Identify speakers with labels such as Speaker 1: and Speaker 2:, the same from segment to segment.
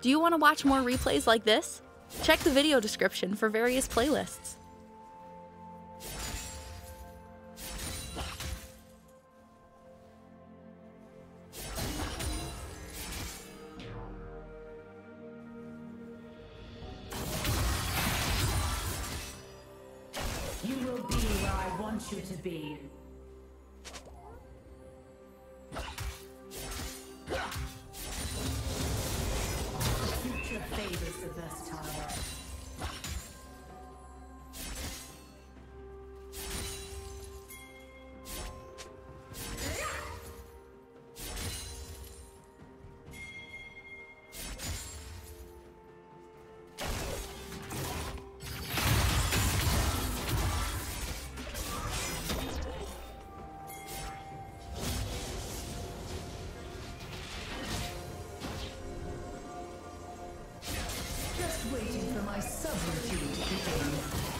Speaker 1: Do you want to watch more replays like this? Check the video description for various playlists.
Speaker 2: You will be where I want you to be. Waiting for my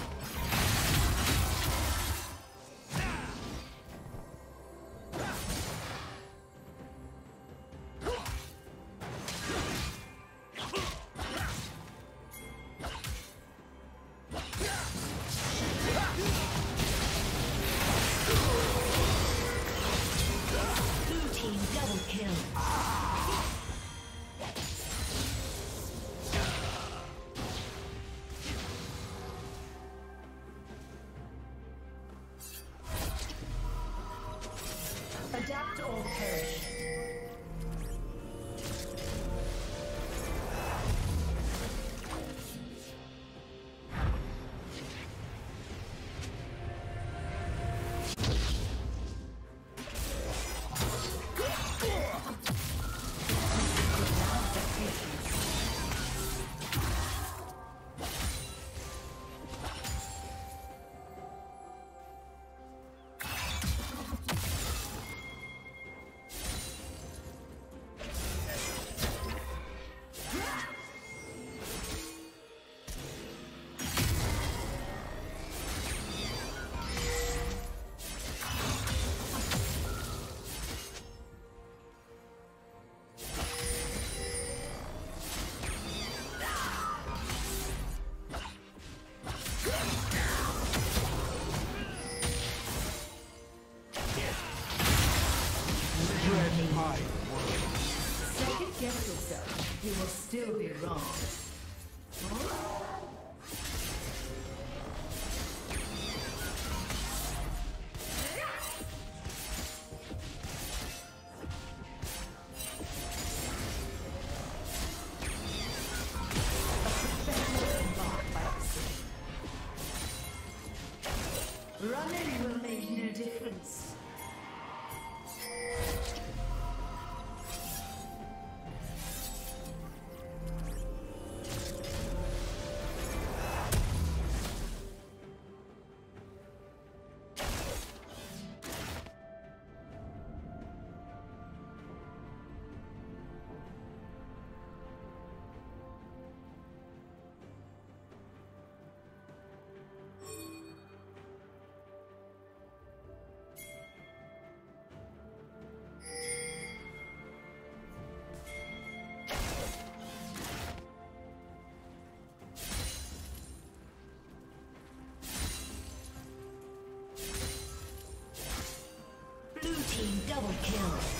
Speaker 3: kill.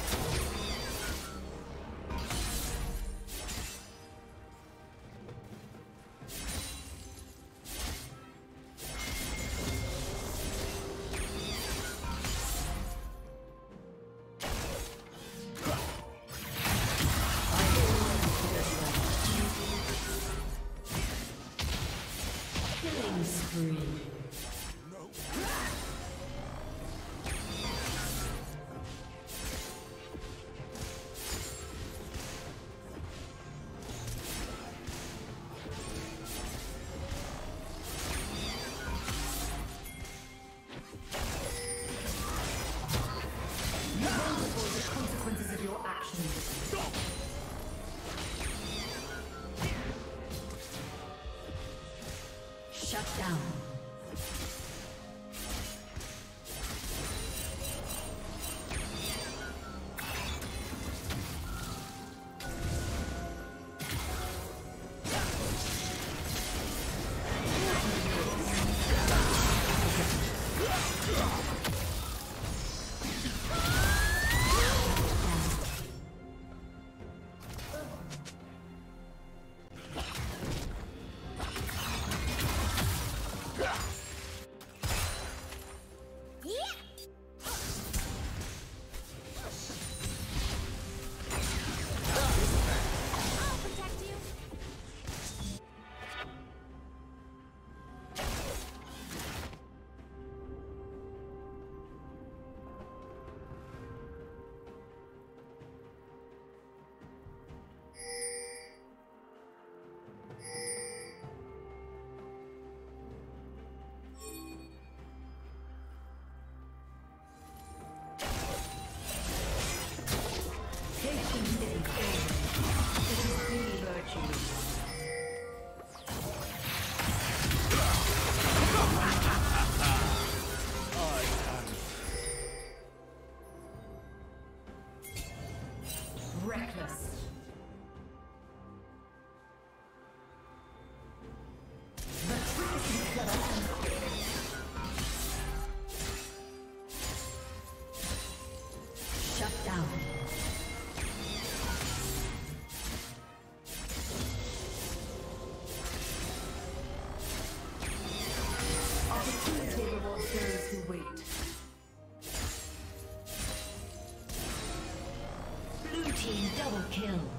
Speaker 2: Your actions.
Speaker 3: wait. Blue team double kill.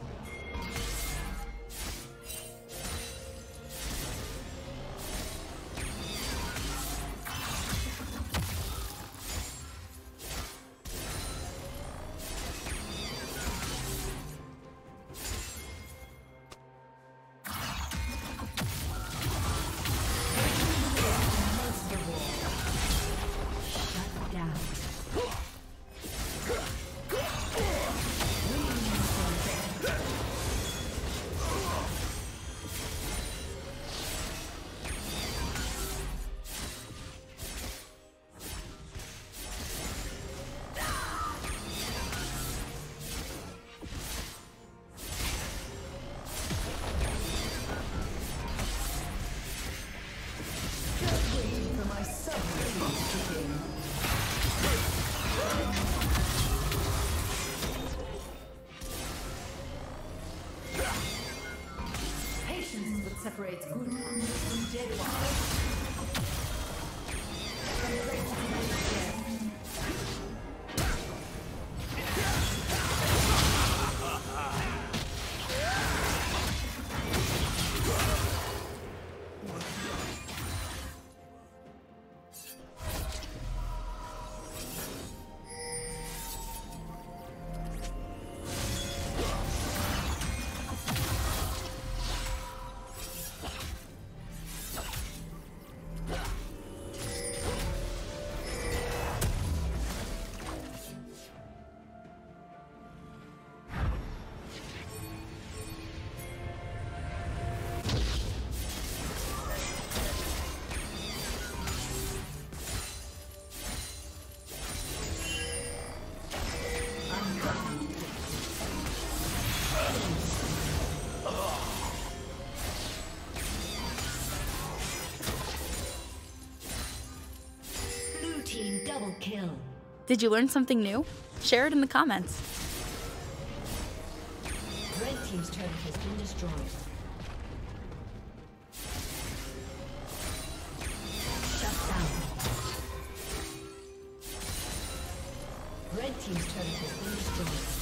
Speaker 2: Separates good from dead ones.
Speaker 1: Did you learn something new? Share it in the comments.
Speaker 3: Red team's turret has been destroyed. Shut down. Red team's turret has been destroyed.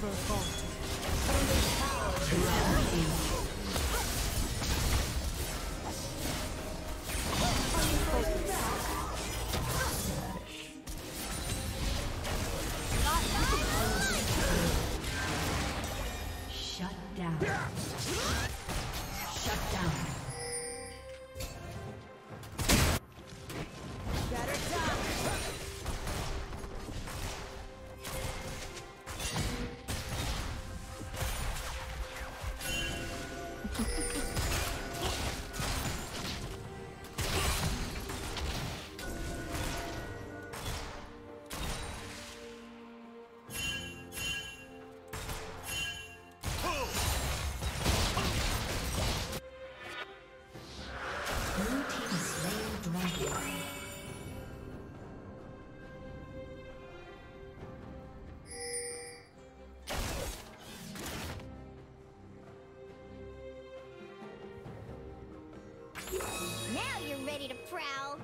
Speaker 4: Never falter.
Speaker 3: Shut down. Shut down.
Speaker 5: Prowl.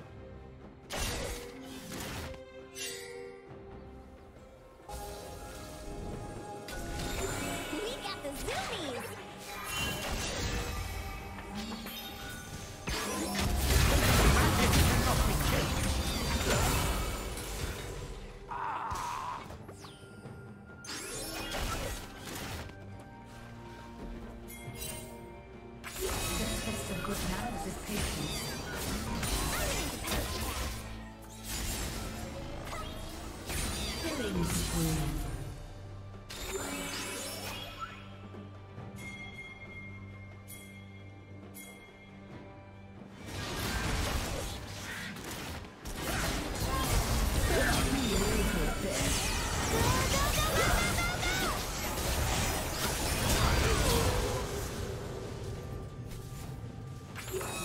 Speaker 3: Yeah.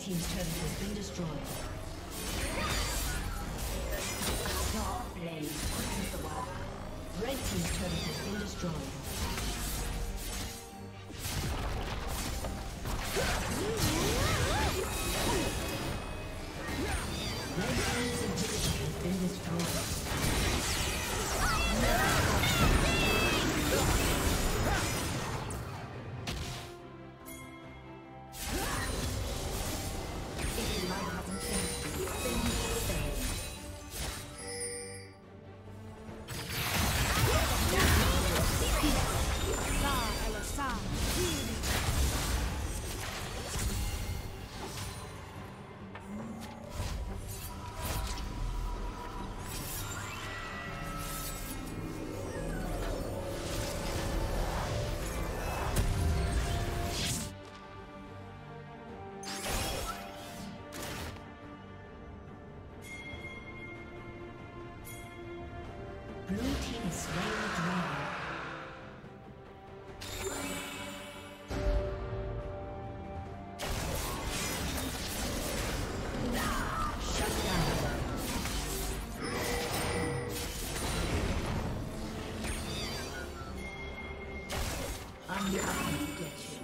Speaker 3: Red Team's turret has been destroyed.
Speaker 2: Dark Blade quickens the work.
Speaker 3: Red Team's turret has been destroyed. get you.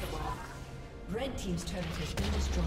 Speaker 3: The walk. Red team's turret has been destroyed.